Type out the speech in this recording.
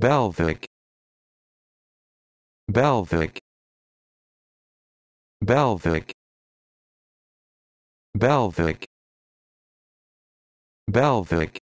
Belvic Belvic Belvic Belvic Belvic